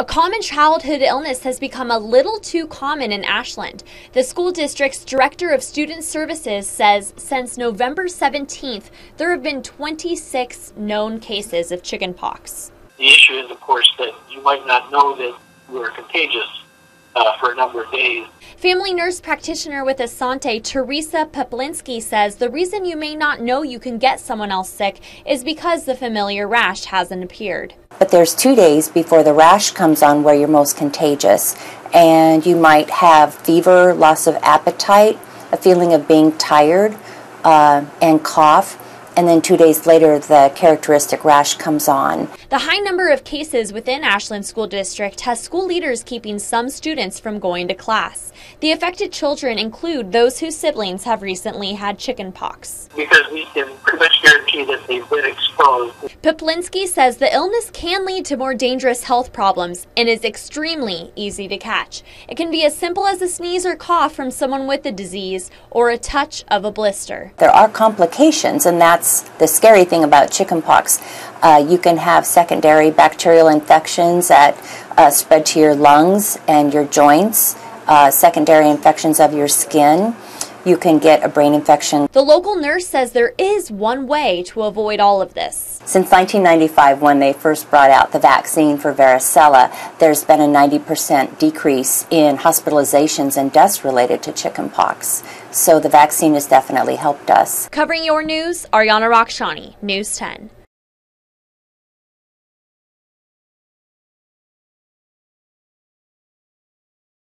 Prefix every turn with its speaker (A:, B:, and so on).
A: A common childhood illness has become a little too common in Ashland. The school district's director of student services says since November 17th, there have been 26 known cases of chickenpox.
B: The issue is, of course, that you might not know that we're contagious uh, for a number of days.
A: Family nurse practitioner with Asante, Teresa Poplinski, says the reason you may not know you can get someone else sick is because the familiar rash hasn't appeared.
C: But there's two days before the rash comes on where you're most contagious, and you might have fever, loss of appetite, a feeling of being tired, uh, and cough and then two days later the characteristic rash comes on.
A: The high number of cases within Ashland School District has school leaders keeping some students from going to class. The affected children include those whose siblings have recently had chickenpox.
B: Because we can pretty much guarantee that they've been exposed.
A: Poplinski says the illness can lead to more dangerous health problems and is extremely easy to catch. It can be as simple as a sneeze or cough from someone with the disease or a touch of a blister.
C: There are complications and that's the scary thing about chickenpox. Uh, you can have secondary bacterial infections that uh, spread to your lungs and your joints, uh, secondary infections of your skin. You can get a brain infection.
A: The local nurse says there is one way to avoid all of this.
C: Since 1995, when they first brought out the vaccine for varicella, there's been a 90% decrease in hospitalizations and deaths related to chickenpox. So the vaccine has definitely helped us.
A: Covering your news, Ariana Rakhshani, News 10.